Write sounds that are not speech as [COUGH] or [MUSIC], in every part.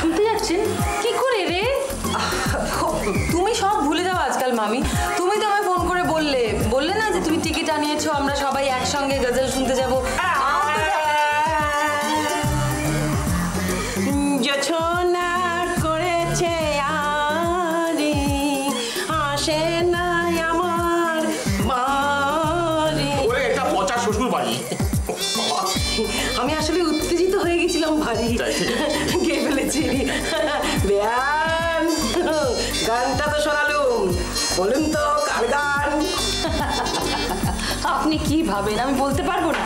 শুনতে যাচ্ছেন? কি করে রে? তুমি সব ভুলে যাও আজকাল, মামি। তুমি তো আমায় ফোন করে বললে। বললে না যে তুমি টিকিট আনিয়েছো, আমরা সবাই একসঙ্গে গজল শুনতে যাব। বলুন তো কার গান? আপনি কি ভাবেন? আমি বলতে পারব না।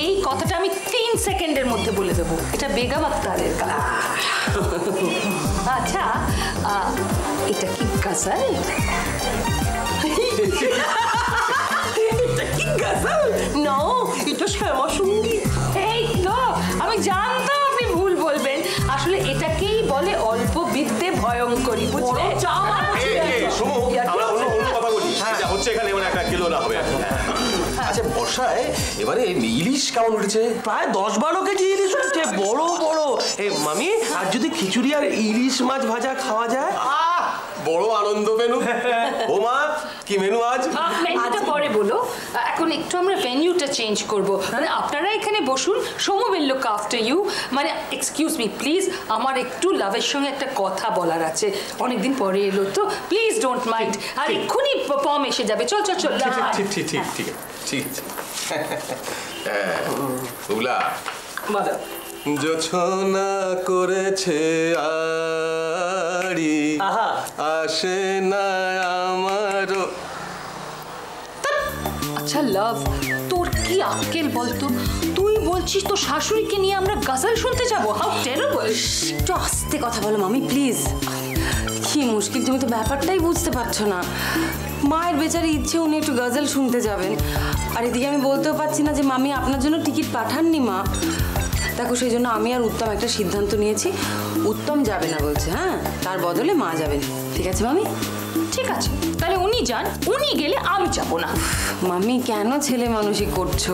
এই কথাটা আমি তিন সেকেন্ডের মধ্যে বলে দেবো। এটা বেগম আক্তারের গান। আচ্ছা এটা কি গজল? এটা কি গাজাল? না এটা শ্যামা সংগীত। এই তো আমি জানতাম আপনি ভুল বলবেন। আসলে এটাকেই বলে অল্প বিদ্যে ভয়ঙ্করী বুঝলে? না হবে। আচ্ছা বর্ষায় এবারে ইলিশ কেমন উঠেছে? প্রায় দশ বারো কেজি ইলিশ উঠেছে। বড় বড়। এই মামি আর যদি খিচুড়ি আর ইলিশ মাছ ভাজা খাওয়া যায়? বড় আনন্দ মেনু ও মা কি মেনু আজ মেনুটা পরে বলো এখন একটু আমরা ভেনিউটা চেঞ্জ করব মানে আপনারা এখানে বসুন Somu will look after you মানে এক্সকিউজ মি প্লিজ আমার একটু লাভের সঙ্গে একটা কথা বলার আছে অনেকদিন পরে এলো তো প্লিজ ডোন্ট মাইন্ড আর এক্ষুনি পম এসে যাবে চল চল চল ঠিক ঠিক ঠিক ঠিক ঠিক হ্যাঁ, বুবলা বলো জোছনা করেছে আড়ি। আসে না আমারও। আচ্ছা লাভ তোর কি আক্কেল বলতো? তুই বলছিস তোর শাশুড়িকে নিয়ে আমরা গজল শুনতে যাব? হাউ টেরেবল একটু আস্তে কথা বলো মামি প্লিজ কি মুশকিল তুমি তো ব্যাপারটাই বুঝতে পারছ না। মায়ের বেচারি ইচ্ছে উনি একটু গজল শুনতে যাবেন। আর এদিকে আমি বলতেও পারছি না যে মামি আপনার জন্য টিকিট পাঠাননি মা। দেখো সেই জন্য আমি আর উত্তম একটা সিদ্ধান্ত নিয়েছি। উত্তম যাবে না বলছে হ্যাঁ? তার বদলে মা যাবেন। ঠিক আছে মামি? ঠিক আছে। তাহলে উনি যান উনি গেলে আমি যাব না। মামি কেন ছেলে মানুষই করছ?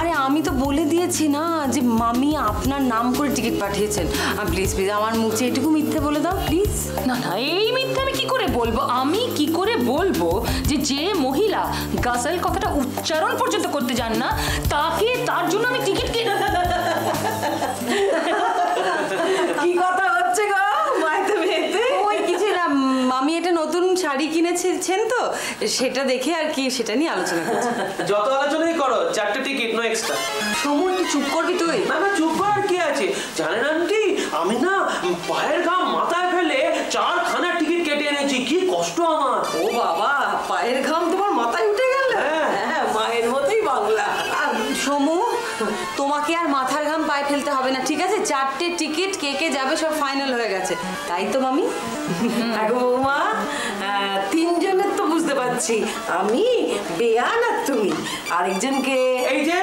আরে আমি তো বলে দিয়েছি না যে মামি আপনার নাম করে টিকিট পাঠিয়েছেন। প্লিজ প্লিজ আমার মুখে এটুকু মিথ্যে বলে দাও প্লিজ না না এই মিথ্যে আমি কি করে বলব? আমি কি করে বলব যে যে মহিলা গাজাল কথাটা উচ্চারণ পর্যন্ত করতে যান না তাকে তার জন্য আমি টিকিট কিনে কি কথা হচ্ছে গো? মাইতে মেয়েতে। ওই কিছু না মামি এটা নতুন শাড়ি কিনেছেন তো সেটা দেখে আর কি সেটা নিয়ে আলোচনা করছি। যত আলোচনাই করো চারটে টিকিট নো এক্সট্রা সমর চুপ করবি তুই? না না চুপ করার কি আছে? জানেন আন্টি আমি না পায়ের ঘাম মাথায় ফেলে চারখানা টিকিট কেটে এনেছি কি কষ্ট আমার ও বাবা পায়ের ঘাম তোমার মাথায় উঠে গেল হ্যাঁ। হ্যাঁ মায়ের মতোই বাংলা আর সমু তোমাকে আর মাথার ঘাম পায়ে ফেলতে হবে না, ঠিক আছে? চারটে টিকিট কে কে যাবে সব ফাইনাল হয়ে গেছে। তাই তো, মামি? বৌমা তিনজনের তো বুঝতে পারছি। আমি বেয়ান আর তুমি? আরেকজনকে এই যে,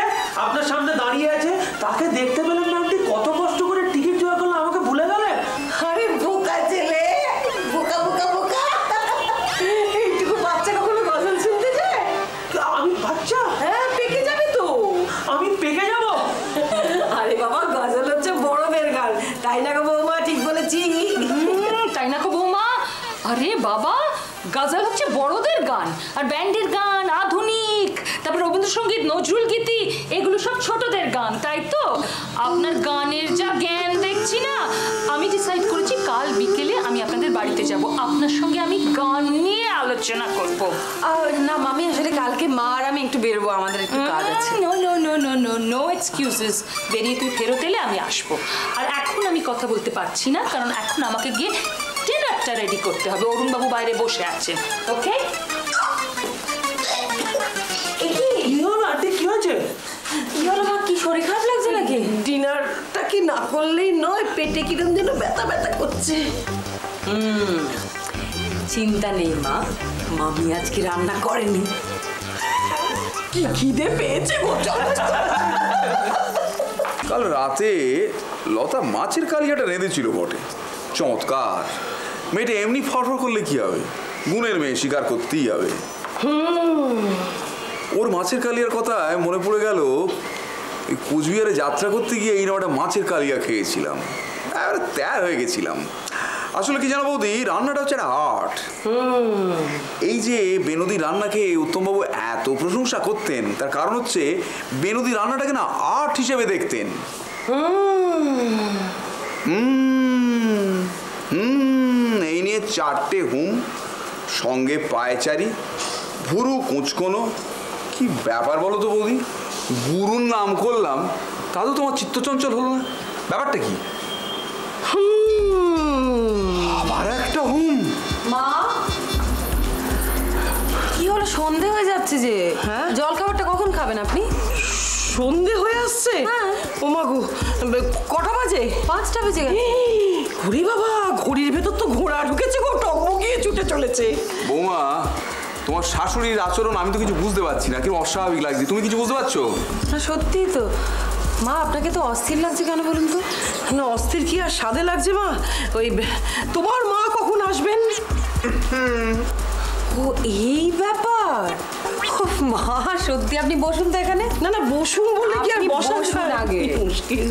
আপনার সামনে দাঁড়িয়ে আছে, তাকে দেখতে পেলাম না কত কষ্ট করে গান তাই তো? আপনার গানের যা জ্ঞান দেখছি না আমি ডিসাইড করেছি কাল বিকেলে আমি আপনাদের বাড়িতে যাব। আপনার সঙ্গে আমি গান নিয়ে আলোচনা করব। আর না মামি আসলে কালকে মা আর আমি একটু বেরবো আমাদের একটু কাজ আছে। No no no no no no excuses বেরিয়ে তুই ফেরত এলে আমি আসব। আর এখন আমি কথা বলতে পারছি না কারণ এখন আমাকে গিয়ে ডিনারটা রেডি করতে হবে। অরুণবাবু বাইরে বসে আছেন ওকে শরীর খারাপ লাগছে নাকি? ডিনারটা কি না করলেই নয়? পেটে কিরম যেন ব্যথা ব্যথা করছে। চিন্তা নেই মা। মামি আজকে রান্না করেনি। কি খিদে পেয়েছে কাল রাতে লতা মাছের কালিয়াটা রেঁধেছিল বটে। চমৎকার। মেয়েটা এমনি ফটফট করলে কি হবে? গুণের মেয়ে শিকার করতেই হবে। ওর মাছের কালিয়ার কথায় মনে পড়ে গেল এই কুচবিহারে যাত্রা করতে গিয়ে এই একটা মাছের কালিয়া খেয়েছিলাম। আহ, একেবারে ত্যার হয়ে গেছিলাম। আসলে কি জানো বৌদি রান্নাটা হচ্ছে একটা আর্ট। এই যে বেনদি রান্নাকে উত্তমবাবু এত প্রশংসা করতেন তার কারণ হচ্ছে বেনদি রান্নাটাকে না আর্ট হিসেবে দেখতেন। হুম এই নিয়ে চারটে হুম সঙ্গে পায়চারি ভুরু কুঁচকোনো কি ব্যাপার বলো তো বৌদি? গুরুর নাম করলাম তাতেও তোমার চিত্তচঞ্চল হলো না। ব্যাপারটা কি? আবার একটা হুম। মা কি হলো? সন্ধে হয়ে যাচ্ছে যে। হ্যাঁ? জল খাবারটা কখন খাবেন আপনি? সন্ধে হয়ে আসছে? হ্যাঁ। ও মাগো বে- কটা বাজে? পাঁচটা বেজে গেছে। ঘুরি বাবা ঘড়ির ভেতর তো ঘোড়া ঢুকেছে গো টকবগিয়ে ছুটে চলেছে। বৌমা তোমার শাশুড়ির আচরণ আমি তো কিছু বুঝতে পারছি না কি অস্বাভাবিক লাগছে। তুমি কিছু বুঝতে পারছ? না সত্যিই তো। মা আপনাকে তো অস্থির লাগছে কেন বলুন তো? না অস্থির কি আর স্বাদে লাগছে মা? ওই তোমার মা কখন আসবেন? ও এই ব্যাপার? মা সত্যি আপনি বসুন তো এখানে। না না বসুন বলে কি আর আপনি বসা আগে। মুশকিল।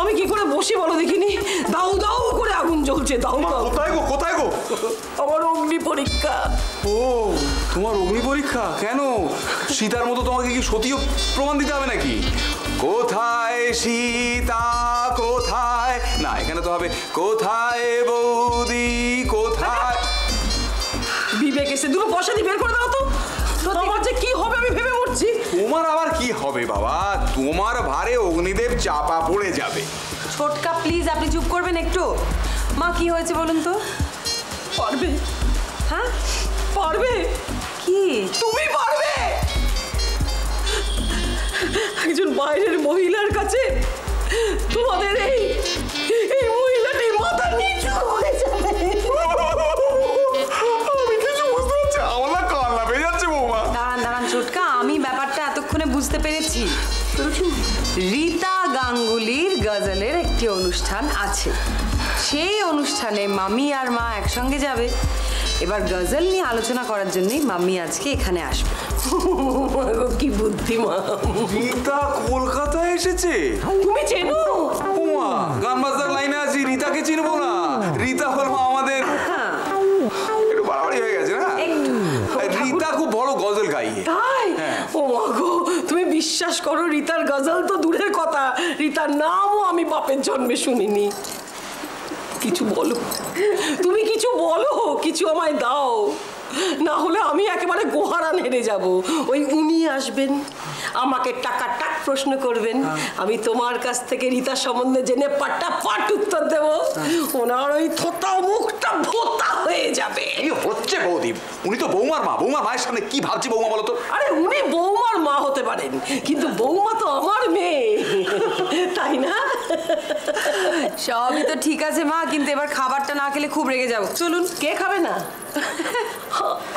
আমি কি করে বসি বলো দেখিনি? দাউ দাউ করে আগুন জ্বলছে দাউ দাউ কোথায় গো কোথায় গো? আমার অগ্নি পরীক্ষা। ও তোমার অগ্নি পরীক্ষা? কেন? সীতার মতো তোমাকে কি সতীয় প্রমাণ দিতে হবে নাকি? কোথায় সীতা? কোথায়? না এখানে তো হবে কোথায় বৌদি? কোথায়? বিবেক এসে দুটো পয়সা দিয়ে বের করে দাও তো। তোমার আবার কি হবে বাবা? তোমার ভারে অগ্নিদেব চাপা পড়ে যাবে। ছোটকা প্লিজ আপনি চুপ করবেন একটু। মা কি হয়েছে বলুন তো? পারবে। হ্যাঁ? পারবে। কি? তুমি পারবে। একজন বাইরের মহিলার কাছে তোমাদের এই এই মহিলাটি মাথা নিচু হয়ে রীতা গাঙ্গুলির গজলের একটি অনুষ্ঠান আছে। সেই অনুষ্ঠানে মামি আর মা একসঙ্গে যাবে। এবার গজল নিয়ে আলোচনা করার জন্যই মাম্মি আজকে এখানে আসবে। কি বুদ্ধিমা রীতা কলকাতায় এসেছে? তুমি চেনো? উমা গান বাজনার লাইনে আছি রীতাকে চিনবো না। রীতা হলো আমাদের একটু বাড়াবাড়ি হয়ে গেছে না রীতা খুব বড় গজল গাইয়ে তাই হ্যাঁ। ও মা গো তুমি বিশ্বাস করো, রিতার গজল তো দূরের কথা। রিতার নামও আমি বাপের জন্মে শুনিনি। কিছু বলো। তুমি কিছু বলো, কিছু আমায় দাও। না হলে আমি একেবারে গোহারান হেরে যাব। ওই উনি আসবেন। আমাকে টাকা টাক প্রশ্ন করবেন। আমি তোমার কাছ থেকে রীতা সম্বন্ধে জেনে পাটটা পাট উত্তর দেব। ওনার ওই থোতা মুখটা ভোতা হয়ে যাবে। এই হচ্ছে বৌদি। উনি তো বৌমার মা। বৌমার মায়ের সামনে কি ভাবছি বৌমা বলো তো? আরে উনি বৌমার মা হতে পারেন কিন্তু বৌমা তো আমার মেয়ে। তাই না? সবই তো ঠিক আছে মা কিন্তু এবার খাবারটা না খেলে খুব রেগে যাব। চলুন কে খাবে না?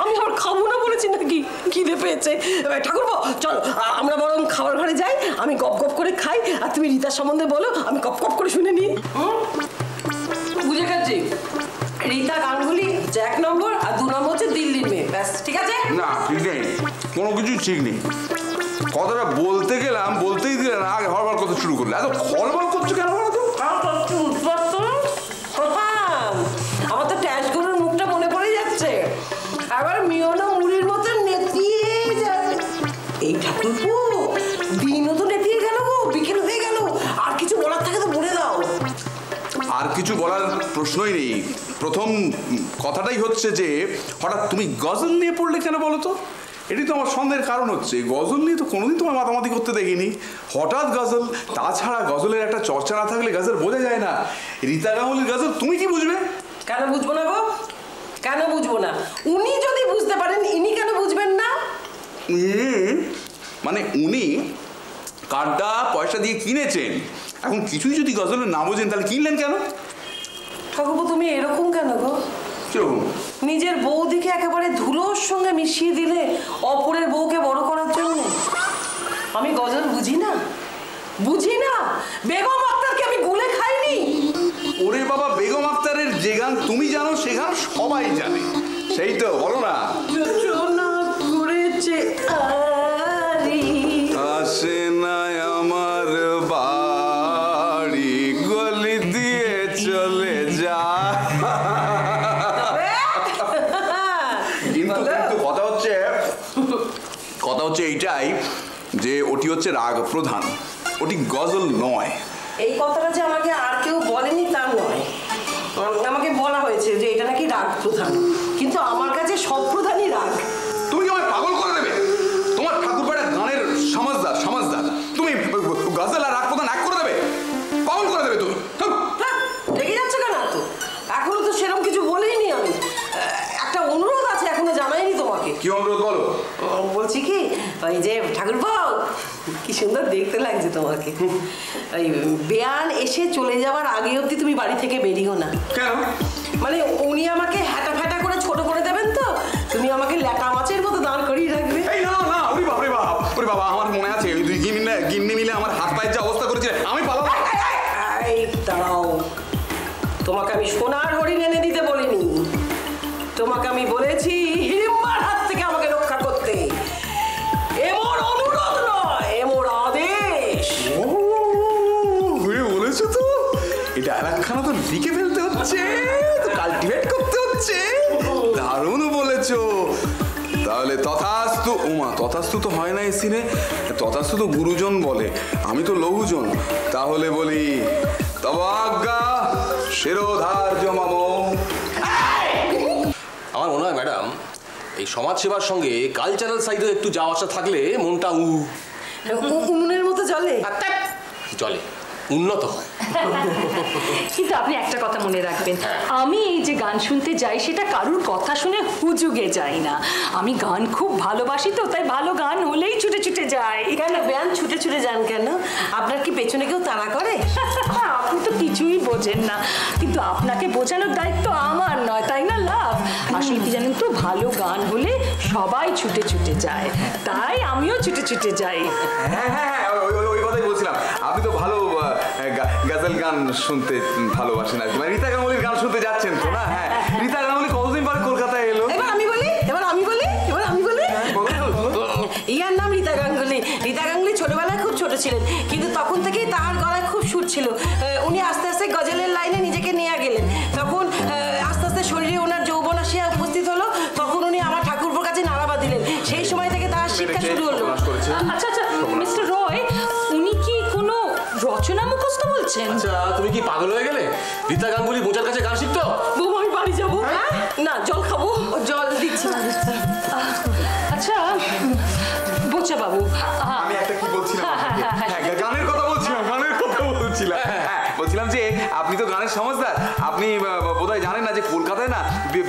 আমি আবার খাব না বলেছি নাকি? খিদে পেয়েছে। এবার ঠাকুরপো চলো আমরা বরং খাবার ঘরে যাই আমি গপ গপ করে খাই আর তুমি রীতার সম্বন্ধে বলো আমি গপ গপ করে শুনে নিই। হুম? বুঝে গেছি। রীতা গাঙ্গুলি হচ্ছে এক নম্বর আর দু নম্বর হচ্ছে দিল্লির মেয়ে। ব্যাস ঠিক আছে? না ঠিক নেই। কোনো কিছু ঠিক নেই। কথাটা বলতে গেলাম বলতেই দিলে না আগে হরবার কথা শুরু করলে। এত খলবল করছ কেন বলো তো? আমার তো মুখটা মনে পড়ে যাচ্ছে। আবার মিওনা মুড়ির মতো নেতিয়ে যাচ্ছে। এই ঠাকুরপো দিনও তো নেতিয়ে গেল গো বিকেল হয়ে গেল। আর কিছু বলার থাকে তো বলে দাও। আর কিছু বলার প্রশ্নই নেই। প্রথম কথাটাই হচ্ছে যে হঠাৎ তুমি গজল নিয়ে পড়লে কেন বলো তো? এটি তো আমার সন্দেহের কারণ হচ্ছে গজল নিয়ে তো কোনোদিন তোমার মাতামাতি করতে দেখিনি। হঠাৎ গজল তাছাড়া গজলের একটা চর্চা না থাকলে গজল বোঝা যায় না। রীতা গাঙ্গুলির গজল তুমি কি বুঝবে? কেন বুঝব না গো? কেন বুঝব না? উনি যদি বুঝতে পারেন ইনি কেন বুঝবেন না? মানে উনি কার্ডটা পয়সা দিয়ে কিনেছেন। এখন কিছুই যদি গজলের না বোঝেন তাহলে কিনলেন কেন? ঠাকুরপো তুমি এরকম কেন গো? কীরকম নিজের বৌদিকে একেবারে ধুলোর সঙ্গে মিশিয়ে দিলে অপরের বউকে বড় করার জন্য? আমি গজল বুঝি না? বুঝি না! বেগম আক্তারকে আমি গুলে খাইনি! ওরে বাবা বেগম আক্তারের যে গান তুমি জানো সে গান সবাই জানে। সেই তো বলো না। করেছে আরি। কিন্তু কথা হচ্ছে কথা হচ্ছে এইটাই যে ওটি হচ্ছে রাগ প্রধান। ওটি গজল নয়। এই কথাটা যে আমাকে আর কেউ বলেনি তা নয়। আমাকে বলা হয়েছে যে এটা নাকি রাগ প্রধান। কি সুন্দর দেখতে লাগছে তোমাকে। ওই বেয়ান এসে চলে যাওয়ার আগে অবধি তুমি বাড়ি থেকে বেরিও না। কেন? মানে উনি আমাকে হ্যাটা ফ্যাটা করে ছোট করে দেবেন তো? তুমি আমাকে ল্যাটা মাছের মতো দাঁড় করিয়ে বলেছ তো? এই ডায়লগখানা তো লিখে ফেলতে হচ্ছে তো কাল্টিভেট করতে হচ্ছে। দারুণ বলেছ। তাহলে তথাস্তু উমা তথাস্তু তো হয় না এই সিনে তথাস্তু তো গুরুজন বলে আমি তো লঘুজন। তাহলে বলি তব আজ্ঞা শিরোধার্য মম আমার মনে হয় ম্যাডাম এই সমাজ সেবার সঙ্গে কালচারাল সাইডে একটু যাওয়া আসা থাকলে মনটা উ উনুনের মতো জলে চলে উন্নত হয়। কিন্তু আপনি একটা কথা মনে রাখবেন আমি এই যে গান শুনতে যাই সেটা কারুর কথা শুনে হুজুগে যাই না। আমি গান খুব ভালোবাসি তো তাই ভালো গান হলেই ছুটে ছুটে যাই। কেন? বেয়ান ছুটে ছুটে যান কেন? আপনার কি পেছনে কেউ তাড়া করে? [LAUGHS] আপনি তো কিছুই বোঝেন না। কিন্তু আপনাকে বোঝানোর দায়িত্ব আমার নয় তাই না লাভ? আসলে কি জানেন তো ভালো গান হলে সবাই ছুটে ছুটে যায়। তাই আমিও ছুটে ছুটে যাই। হ্যাঁ হ্যাঁ বলছিলাম, আপনি তো ভালো গাজল গান শুনতে ভালোবাসেন আর কি। মানে রীতা গাঙ্গুলির গান শুনতে যাচ্ছেন তো না? হ্যাঁ কি পাগল হয়ে গেলে? রীতা গাঙ্গুলি বোঝার কাছে গান শিখতো? বৌমা আমি বাড়ি যাব। না জল খাব। জল দিচ্ছি না আচ্ছা বোচা বাবু আমি একটা কি বলছিলাম? হ্যাঁ, হ্যাঁ, হ্যাঁ, গানের কথা বলছিলাম গানের কথা বলছিলাম। বলছিলাম যে আপনি তো গানের সমজদার আপনি বোধহয় জানেন না যে কলকাতায় না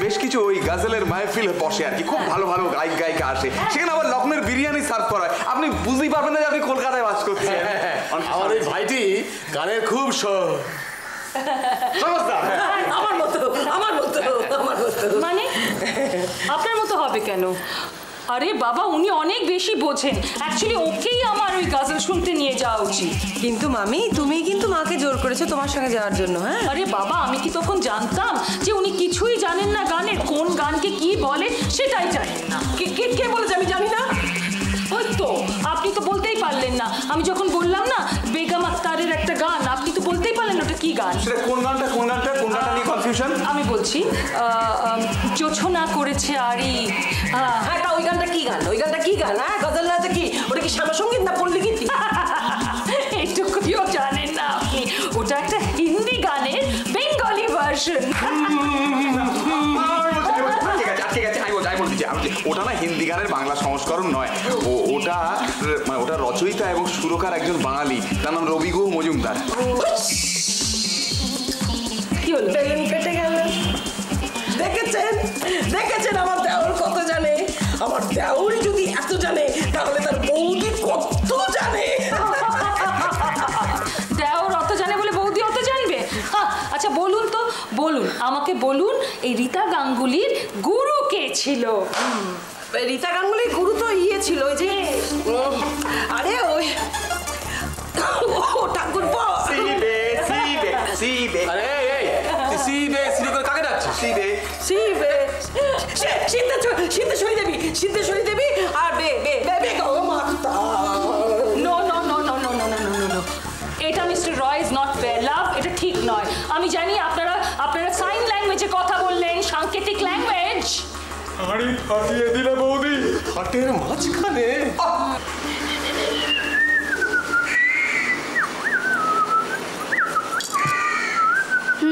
বেশ কিছু ওই গাজলের মাহফিল বসে আর কি। খুব ভালো ভালো গায়ক গায়িকা আসে সেখানে আবার লখনৌর বিরিয়ানি সার্ভ করা হয় আপনি বুঝতেই পারবেন না যে আপনি কলকাতায় বাস করছেন। আমার এই ভাইটি গানের খুব। আমার মতো আমার মতো আমার মতো। মানে? আপনার মতো হবে কেন? আরে বাবা উনি অনেক বেশি বোঝেন। অ্যাকচুয়ালি ওকেই আমার ওই গাজল শুনতে নিয়ে যাওয়া উচিত। কিন্তু মামি তুমি কিন্তু মাকে জোর করেছ তোমার সঙ্গে যাওয়ার জন্য হ্যাঁ? আরে বাবা আমি কি তখন জানতাম যে উনি কিছুই জানেন না গানের কোন গানকে কি বলে সেটাই জানেন না। কে কে কে বলেছে আমি জানি না? ওই তো আপনি তো বলতেই পারলেন না। আমি যখন বললাম না বেগম আক্তারের একটা গান আপনি তো বলতেই পারলেন ওটা কি গান। সেটা কোন গানটা কোন গানটা কোন গানটা নিয়ে কনফিউশন আমি বলছি জোছনা করেছে আরি। হ্যাঁ তা ওই গানটা কি গান? ওই গানটা কি গান? হ্যাঁ গজল নাচে কি? ওটা কি শ্যামা সংগীত না পল্লী গীতি? এইটুকুও জানেন না আপনি। ওটা একটা হিন্দি গানের বেঙ্গলি ভার্সন। ওটা না হিন্দি গানের বাংলা সংস্করণ নয়। ও ওটা মানে ওটা রচয়িতা এবং সুরকার একজন বাঙালি। তার নাম রবি গুহ মজুমদার। কি হলো? বেলুন কেটে গেল। দেখেছেন? দেখেছেন আমার দেওর কত জানে? আমার দেওরই যদি এত জানে তাহলে তার বৌদি কত জানে? দেওর অত জানে বলে বৌদি অত জানবে? আচ্ছা বলুন তো বলুন আমাকে বলুন এই রীতা গাঙ্গুলির গুরু ছিল রীতা গাঙ্গুলির গুরু তো ইয়ে ছিল ওই যে আরে ওই ঠাকুর সিবে সিবে সিবে আরে এই, এই তুই সিবে সিবে করে কাকে ডাকছিস সিবে শিবে সিদ্ধেশ্বরী দেবী সিদ্ধেশ্বরী দেবী আর বে বে বে বে গো মাতা no no no no no no no no no এটা mister Roy is not fair লাভ এটা ঠিক নয় আমি জানি আপনারা আরে ফাটিয়ে দিলে বৌদি। হাটের মাঝখানে?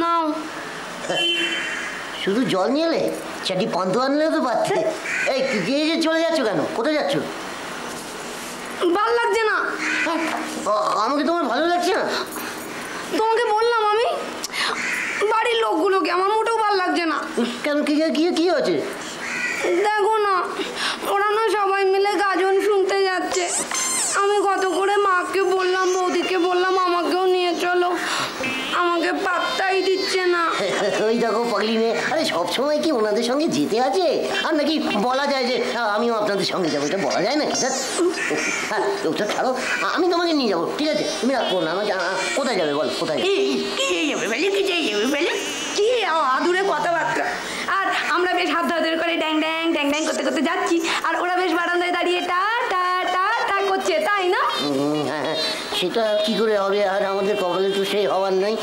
নাও। শুধু জল নিয়ে এলে? চাটি পান্ত আনলে তো পারতে। এই গিয়ে যে চলে যাচ্ছ কেন? কোথায় যাচ্ছ? ভালো লাগছে না। আমাকে তোমার ভালো লাগছে না? তোমাকে বললাম আমি বাড়ির লোকগুলোকে আমার মোটেও ভালো লাগছে না। কেন কি কি কি হয়েছে? দেখো না ওরা না সবাই মিলে গাজন শুনতে যাচ্ছে। আমি কত করে মাকে বললাম বৌদিকে বললাম আমাকেও নিয়ে চলো। আমাকে পাত্তাই দিচ্ছে না। ওই দেখো পাগলি মেয়ে আরে সবসময় কি ওনাদের সঙ্গে যেতে আছে? আর নাকি বলা যায় যে আমিও আপনাদের সঙ্গে যাব এটা বলা যায় নাকি? স্যার হ্যাঁ ওটা ছাড়ো আমি তোমাকে নিয়ে যাব ঠিক আছে? তুমি রাখো না আমাকে কোথায় যাবে বল কোথায় যাবে? কি যাবে বলে কি যাবে বলে? কি আদুরে আর আমরা বেশ হাত ধরে করে ড্যাং ড্যাং ড্যাং ড্যাং করতে করতে যাচ্ছি। আর ওরা বেশ বারান্দায় দাঁড়িয়ে টা টা টা টা করছে তাই না? সেটা কি করে হবে? আর আমাদের কপালে তো সেই হওয়ার নয়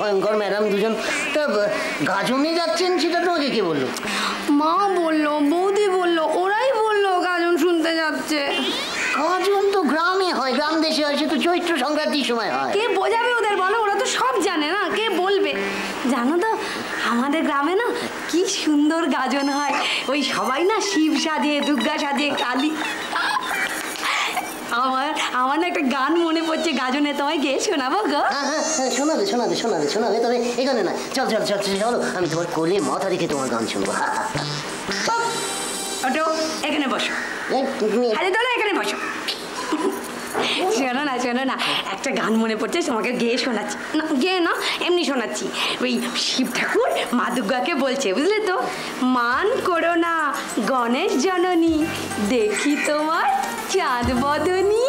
ভয়ঙ্কর ম্যাডাম দুজন। তা গাজনে যাচ্ছেন সেটা তোমাকে কে বলল? মা বলল বৌদি বলল ওরাই বলল গাজন শুনতে যাচ্ছে। গাজন তো গ্রামে হয় গ্রাম দেশে হয় সে তো চৈত্র সংক্রান্তির সময় হয়। কে বোঝাবে ওদের বলো? ওরা তো সব জানে না কে বলবে? জানো তো আমাদের গ্রামে না সুন্দর গাজন হয়। ওই সবাই না শিব সাজে দুর্গা সাজে কালী। আমার আমার না একটা গান মনে পড়ছে গাজনে। তোমায় গিয়ে শোনাবো গো? হ্যাঁ হ্যাঁ হ্যাঁ, শোনাবে শোনাবে শোনাবে শোনাবে। তবে এখানে না চল চল চল চল, আমি তোমার কোলে মাথা রেখে তোমার গান শুনব। ওটো এখানে বসো। আরে এখানে বসো। শোনো না শোনো না। একটা গান মনে পড়ছে, তোমাকে গেয়ে শোনাচ্ছি। না, গেয়ে না, এমনি শোনাচ্ছি। ওই শিব ঠাকুর মা দুর্গাকে বলছে, বুঝলে তো? মান করো না গণেশ জননী, দেখি তোমার চাঁদ বদনী।